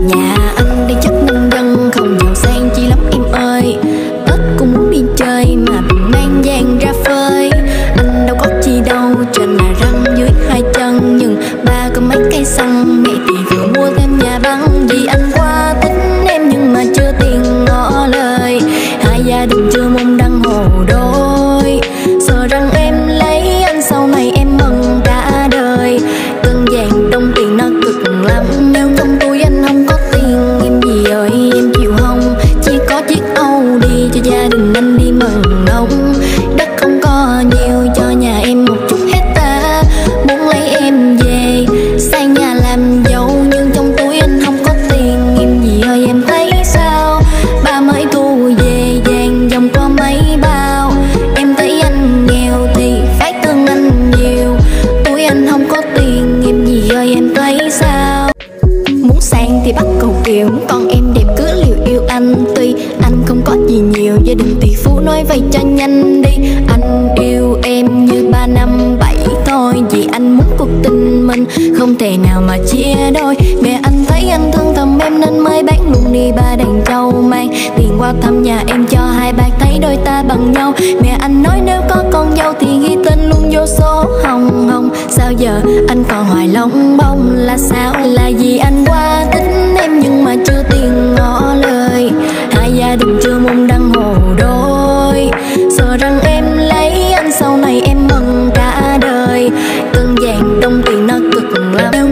Nhà anh đây chất nông dân, không giàu sang chi lắm em ơi. Tết cũng muốn đi chơi mà bình mang vàng ra phơi. Anh đâu có chi đâu, trên là răng dưới hai chân. Nhưng ba có mấy cây xăng mẹ thì vừa mua thêm nhà băng. Vì anh qua tính em nhưng mà chưa tiền ngỏ lời. Hai gia đình chưa mong đăng hồ đôi. Sợ rằng em lấy anh sau này em mừng cả đời. Cơn vàng đông tiền nó cực lắm Nếu hay sao? Muốn sang thì bắt cầu kiều Còn em đẹp cứ liều yêu anh. Tuy anh không có gì nhiều, Gia đình tỷ phú nói vậy cho nhanh đi. Anh yêu em như ba năm bảy thôi, Vì anh muốn cuộc tình mình Không thể nào mà chia đôi. Mẹ anh thấy anh thương thầm em Nên mới bán luôn đi ba đàn trâu Mang. Tiền qua thăm nhà em cho hai bác Thấy đôi ta bằng nhau. Mẹ anh nói nếu có con dâu nóng bông là sao? Là gì anh quá tính em nhưng mà chưa tiền ngỏ lời. Hai gia đình chưa mong đăng hồ đôi. Sợ rằng em lấy anh, sau này em mừng cả đời. Cơn vàng đông tiền nó cực lắm.